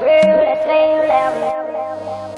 Really, really, really, really.